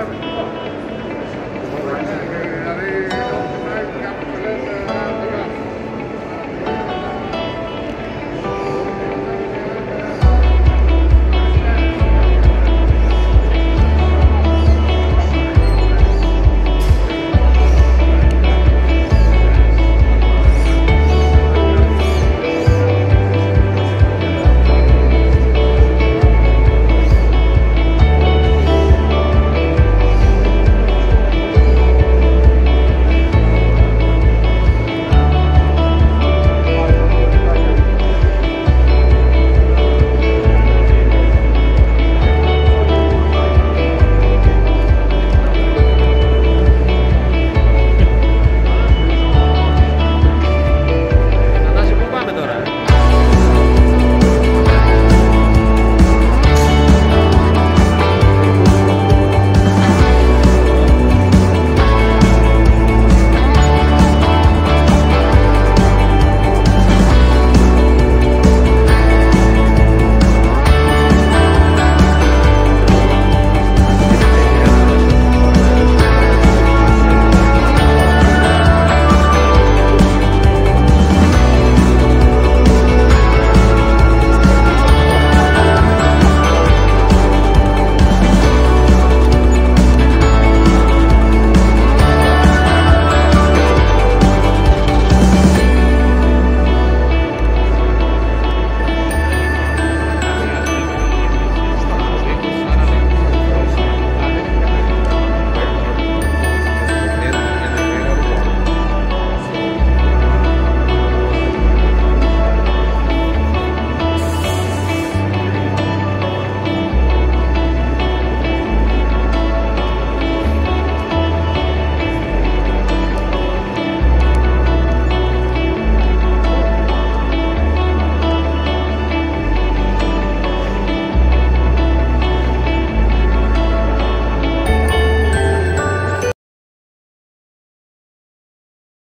However,